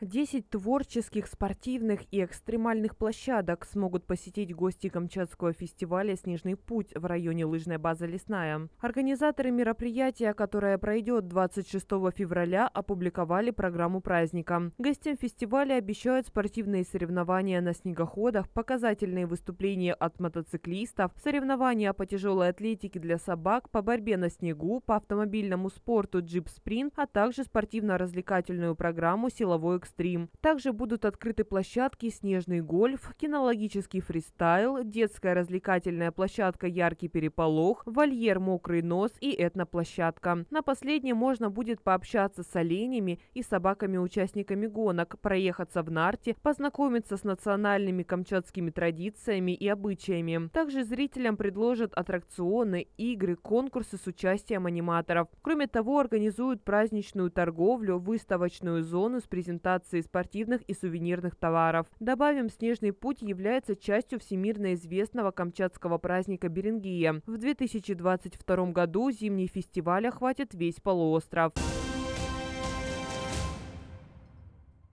10 творческих, спортивных и экстремальных площадок смогут посетить гости Камчатского фестиваля «Снежный путь» в районе лыжной базы «Лесная». Организаторы мероприятия, которое пройдет 26 февраля, опубликовали программу праздника. Гостям фестиваля обещают спортивные соревнования на снегоходах, показательные выступления от мотоциклистов, соревнования по тяжелой атлетике для собак, по борьбе на снегу, по автомобильному спорту джип-спринт, а также спортивно-развлекательную программу «Силовой экстрим. Также будут открыты площадки «Снежный гольф», кинологический фристайл, детская развлекательная площадка «Яркий переполох», вольер «Мокрый нос» и этноплощадка. На последней можно будет пообщаться с оленями и собаками-участниками гонок, проехаться в нарте, познакомиться с национальными камчатскими традициями и обычаями. Также зрителям предложат аттракционы, игры, конкурсы с участием аниматоров. Кроме того, организуют праздничную торговлю, выставочную зону с презентацией презентации спортивных и сувенирных товаров. Добавим, «Снежный путь» является частью всемирно известного камчатского праздника Берингия. В 2022 году зимний фестиваль охватит весь полуостров.